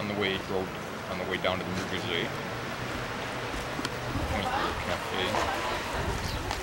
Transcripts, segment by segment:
on the way road on the way down to the Müggelsee. Point through cafe.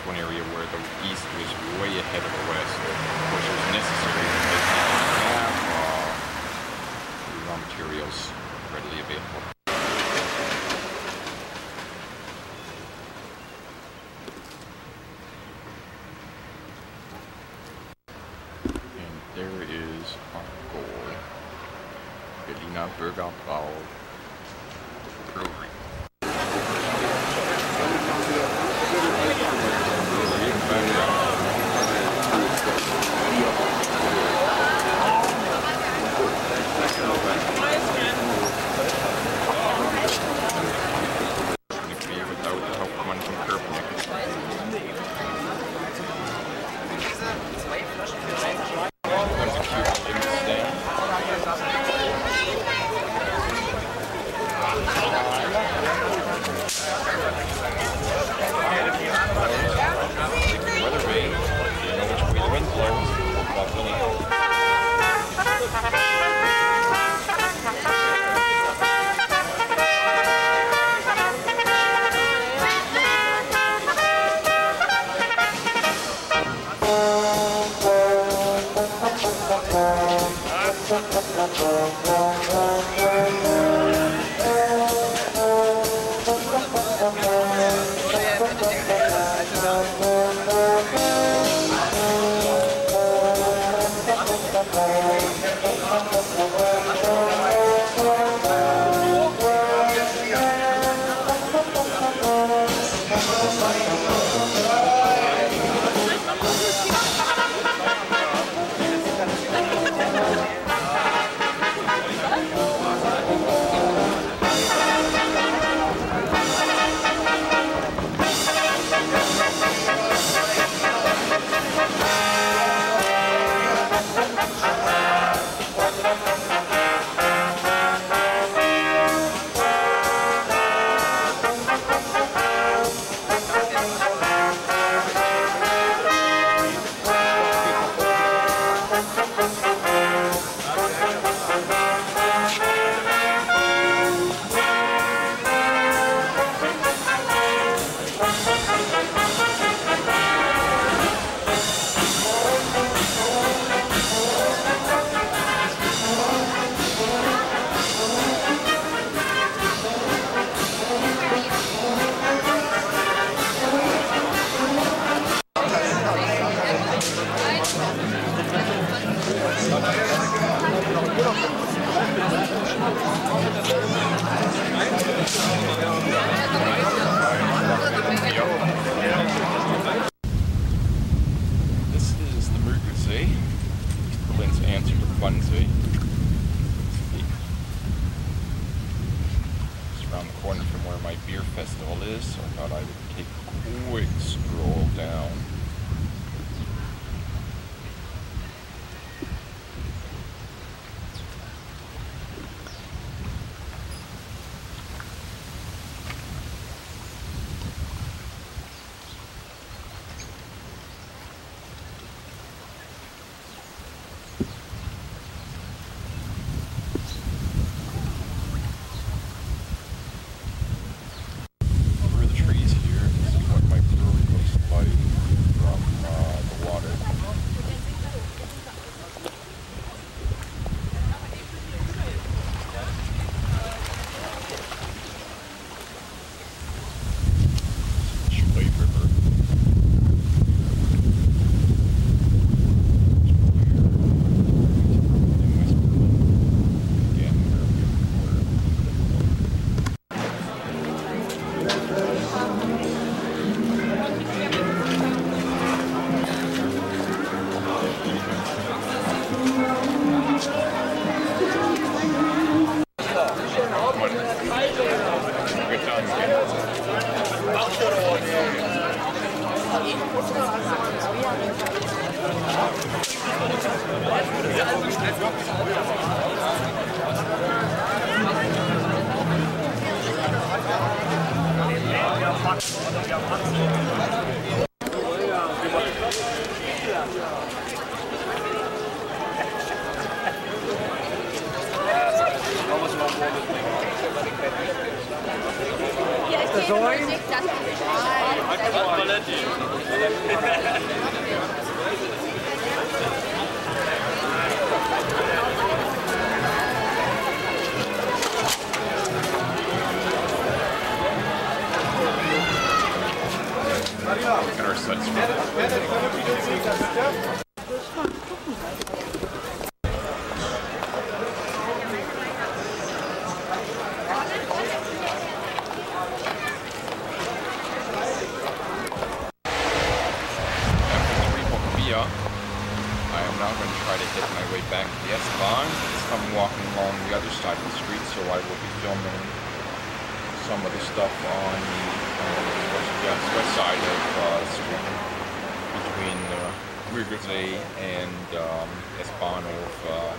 that's one area where the East was way ahead of the West, which was necessary because they didn't have uh, raw materials readily available. And there is our goal. Berliner Bürgerbräu Brewery. Yeah. Is Look our sunscreen. I am going to try to hit my way back to the S-Bahn. I'm walking along the other side of the street, so I will be filming some of the stuff on the um, west, west side of uh, street between uh, Müggelsee and um, S-Bahn of uh,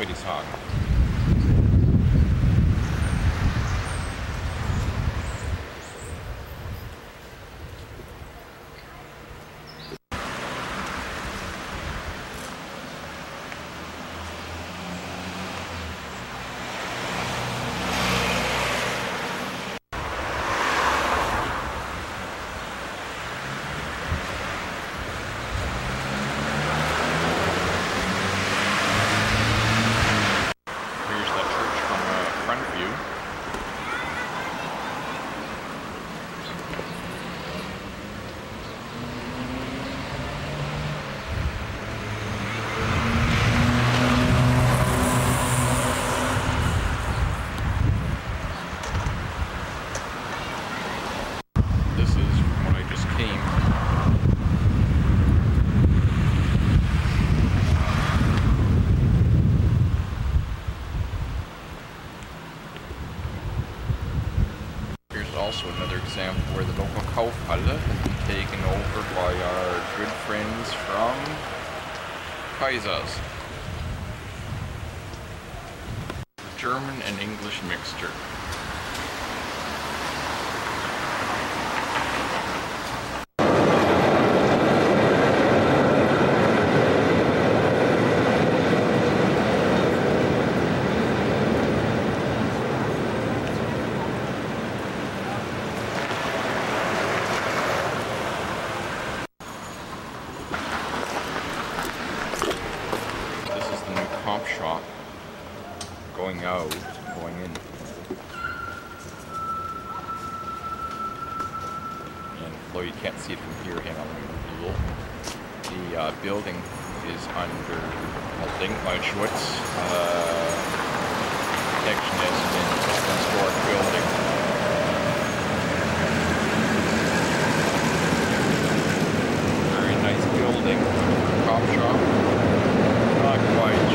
Friedrichshagen. Kaufhalle has been taken over by our good friends from Kaisers. German and English mixture. Although you can't see it from here, hang on, let me reveal. The uh, building is under building by Schwartz. Uh, protection as historic building. Very nice building. Cop shop. Not quite